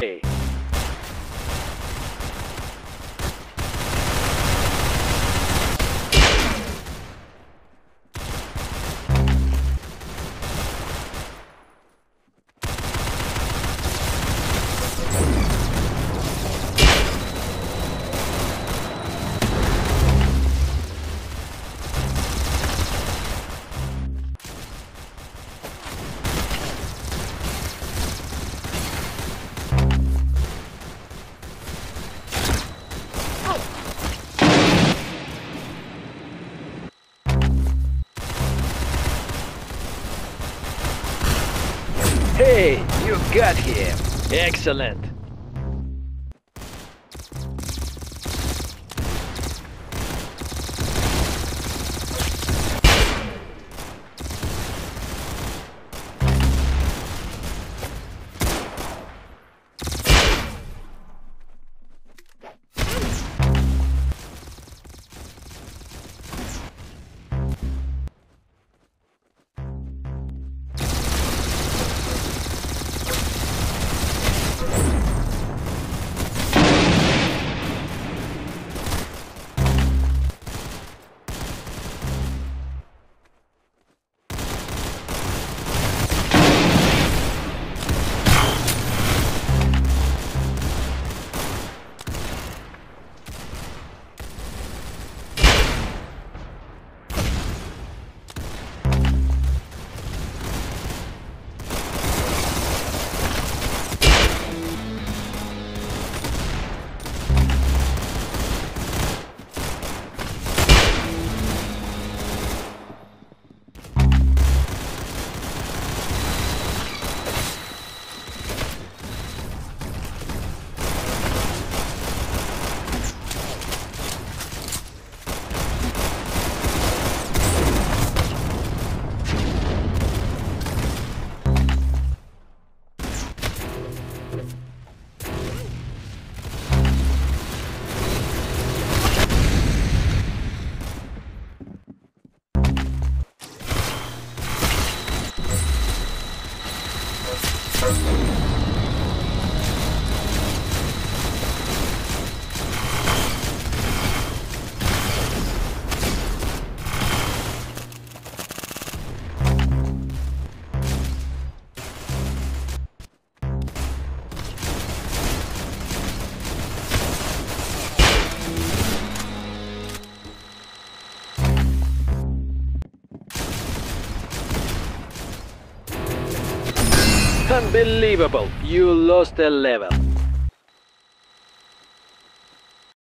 Hey. Hey, you got him. Excellent. Unbelievable. You lost a level.